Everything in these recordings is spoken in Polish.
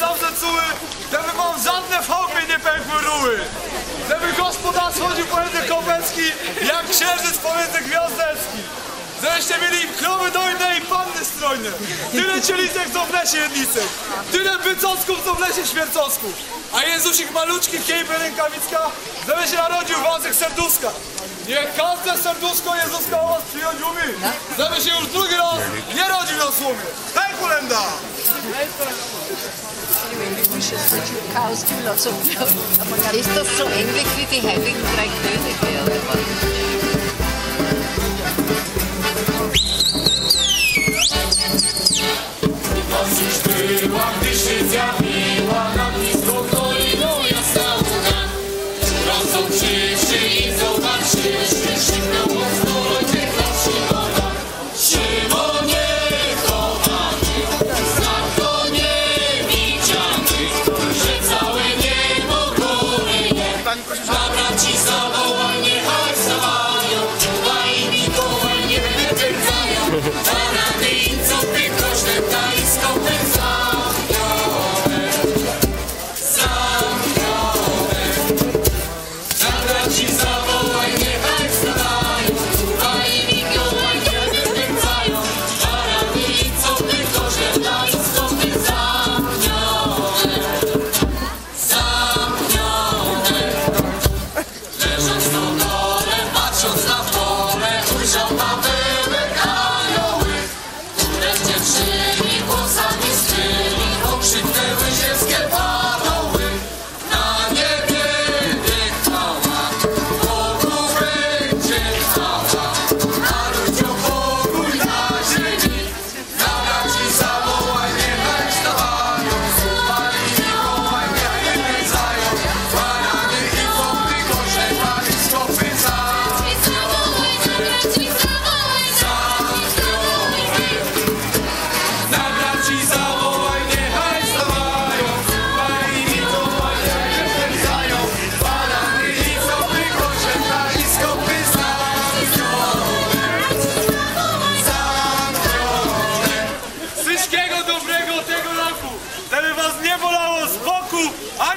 dobrze czuły, żeby wam żadne fałpy nie pękły ruły. Żeby gospodarz chodził pomiędzy kołbecki, jak księżyc pomiędzy gwiazdecki. Żebyście mieli krowy dojne i panny strojne. Tyle cielisek co w lesie jednicek. Tyle bycocków co w lesie świercowsków. A Jezusik maluczki, kiejby rękawicka, żeby się narodził wąsek serduszka. Niech każde serduszko Jezuska o was przyjąć umie. Żeby się już drugi raz nie rodził na słomie. Anyway, we wish us cows do lots of milk. Oh my god, it's so ähnlich wie die Heiligen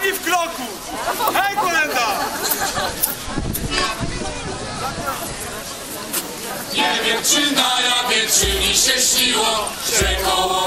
ani w kroku. Hej kolenda! Nie wiem czy na jawie, czy mi się śniło, że koło